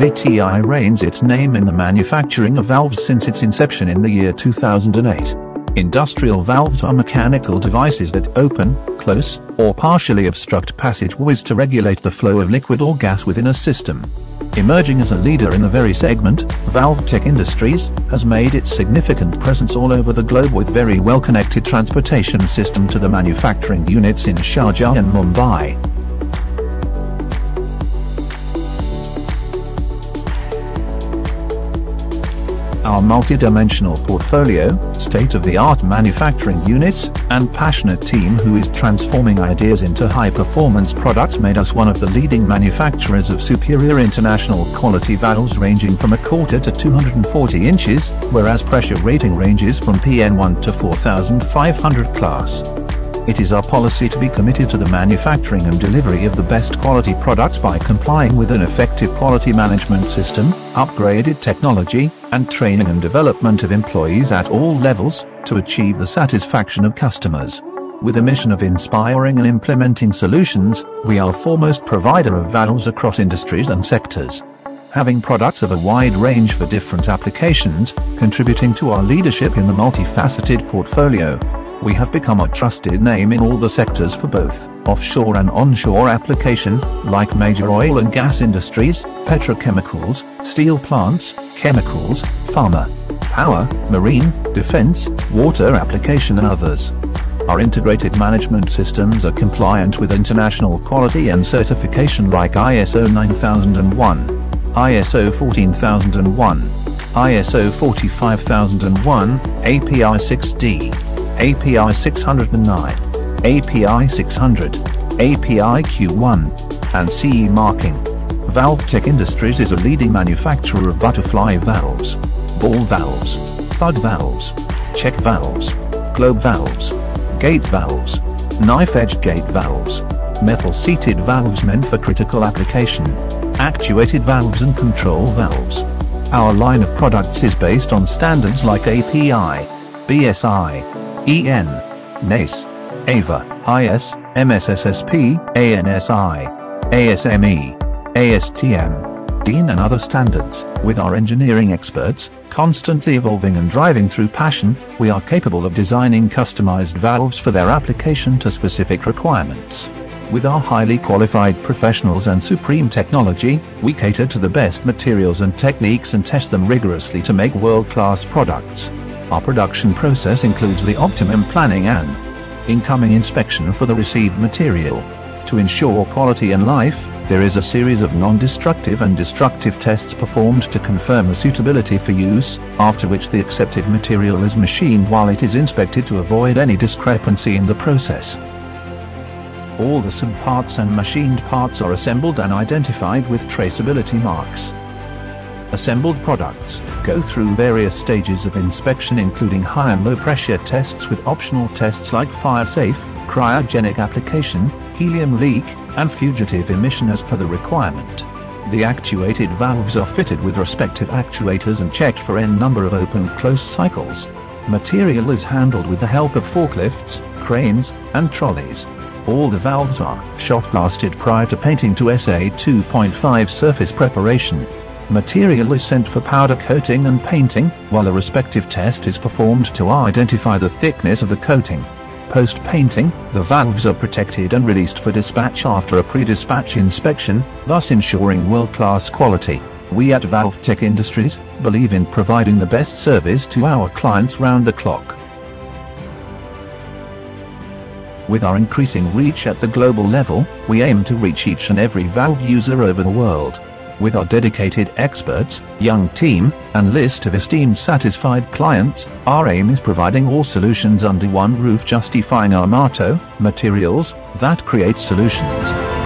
VTI reigns its name in the manufacturing of valves since its inception in the year 2008. Industrial valves are mechanical devices that open, close, or partially obstruct passageways to regulate the flow of liquid or gas within a system. Emerging as a leader in the very segment, ValveTech Industries has made its significant presence all over the globe with very well-connected transportation system to the manufacturing units in Sharjah and Mumbai. Our multi-dimensional portfolio, state-of-the-art manufacturing units, and passionate team who is transforming ideas into high-performance products made us one of the leading manufacturers of superior international quality valves ranging from a quarter to 240 inches, whereas pressure rating ranges from PN1 to 4500 class. It is our policy to be committed to the manufacturing and delivery of the best quality products by complying with an effective quality management system, upgraded technology, and training and development of employees at all levels, to achieve the satisfaction of customers. With a mission of inspiring and implementing solutions, we are foremost provider of valves across industries and sectors. Having products of a wide range for different applications, contributing to our leadership in the multifaceted portfolio we have become a trusted name in all the sectors for both offshore and onshore application, like major oil and gas industries, petrochemicals, steel plants, chemicals, pharma, power, marine, defense, water application and others. Our integrated management systems are compliant with international quality and certification like ISO 9001, ISO 14001, ISO 45001, API 6D. API 609, API 600, API Q1, and CE marking. ValveTech Industries is a leading manufacturer of butterfly valves, ball valves, plug valves, check valves, globe valves, gate valves, knife edge gate valves, metal seated valves meant for critical application, actuated valves and control valves. Our line of products is based on standards like API, BSI, EN, NACE, AVA, IS, MSSSP, ANSI, ASME, ASTM, DIN and other standards. With our engineering experts, constantly evolving and driving through passion, we are capable of designing customized valves for their application to specific requirements. With our highly qualified professionals and supreme technology, we cater to the best materials and techniques and test them rigorously to make world-class products. Our production process includes the optimum planning and incoming inspection for the received material. To ensure quality and life, there is a series of non-destructive and destructive tests performed to confirm the suitability for use, after which the accepted material is machined while it is inspected to avoid any discrepancy in the process. All the subparts and machined parts are assembled and identified with traceability marks. Assembled products go through various stages of inspection including high and low pressure tests with optional tests like fire safe, cryogenic application, helium leak, and fugitive emission as per the requirement. The actuated valves are fitted with respective actuators and checked for n number of open-close cycles. Material is handled with the help of forklifts, cranes, and trolleys. All the valves are shot blasted prior to painting to SA 2.5 surface preparation. Material is sent for powder coating and painting, while a respective test is performed to identify the thickness of the coating. Post-painting, the valves are protected and released for dispatch after a pre-dispatch inspection, thus ensuring world-class quality. We at Valve Tech Industries believe in providing the best service to our clients round the clock. With our increasing reach at the global level, we aim to reach each and every valve user over the world. With our dedicated experts, young team, and list of esteemed satisfied clients, our aim is providing all solutions under one roof justifying our motto, materials that create solutions.